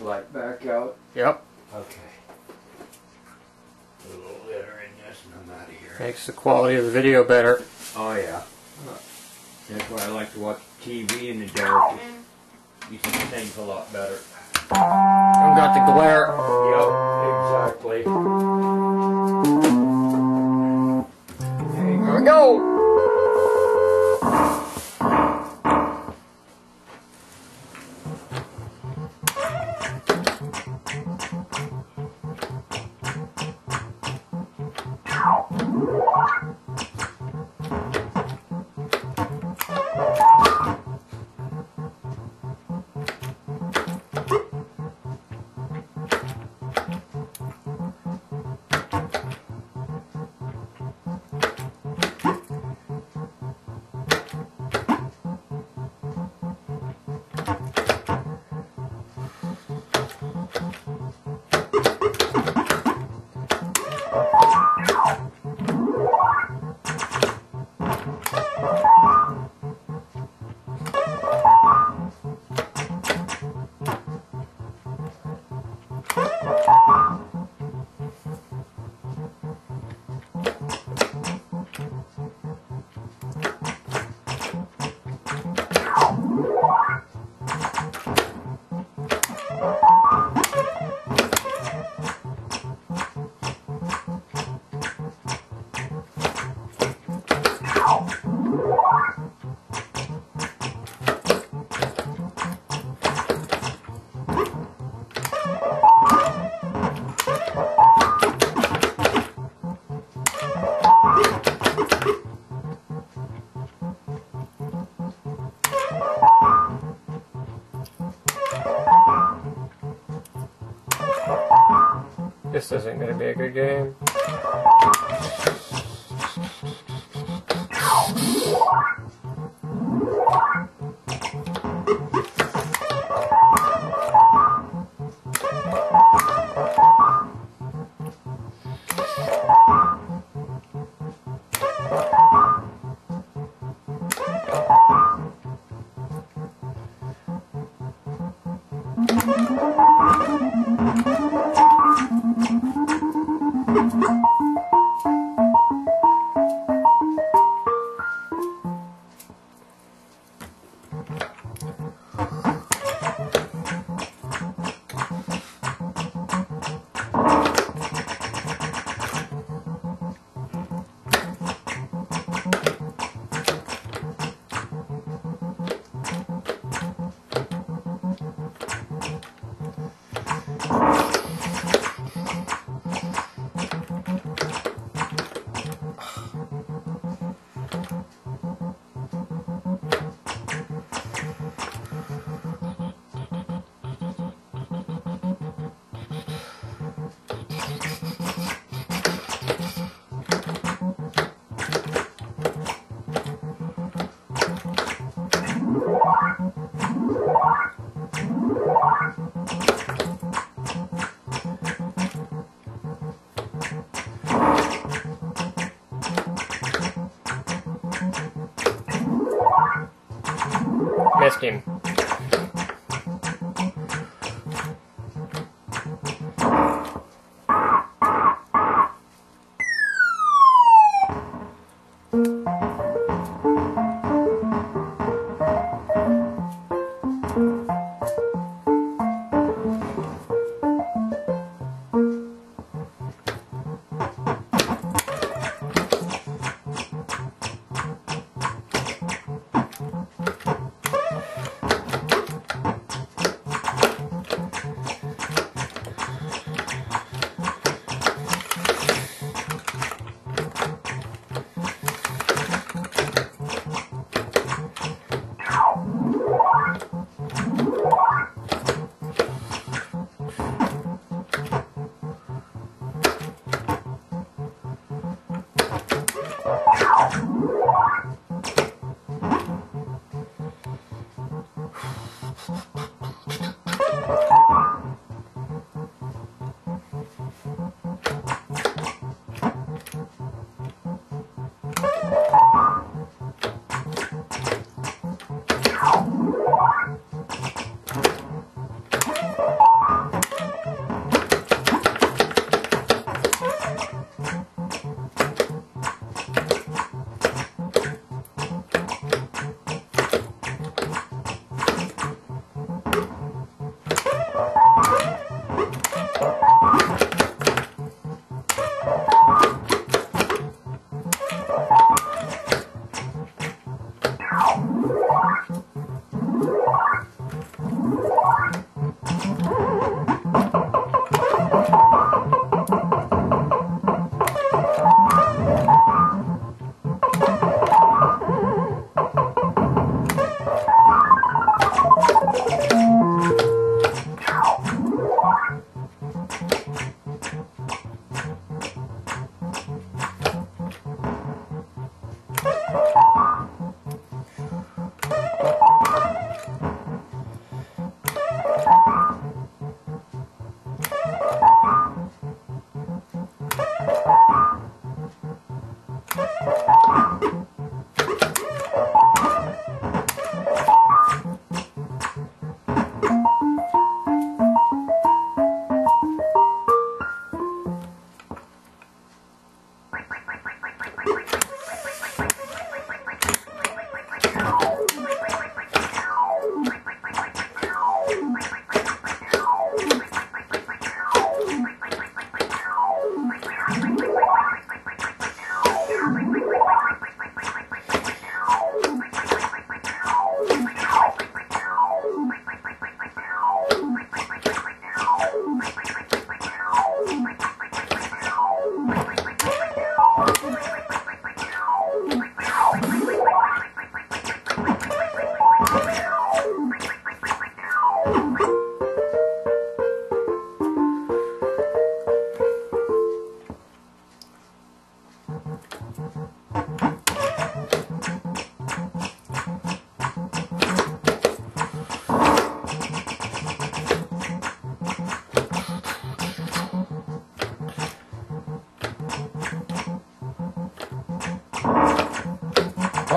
light back out. Yep. Okay. Put a little litter in this and I'm out of here. Makes the quality of the video better. Oh yeah. That's why I like to watch TV in the dark. You see things a lot better. I've got the glare. This isn't going to be a good game. Missed him.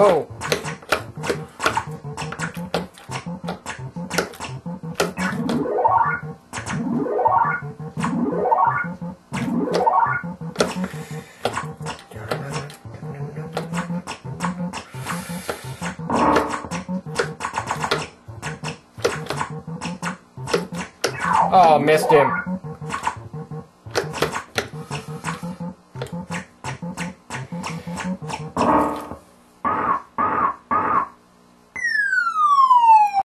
Oh. Oh, missed him.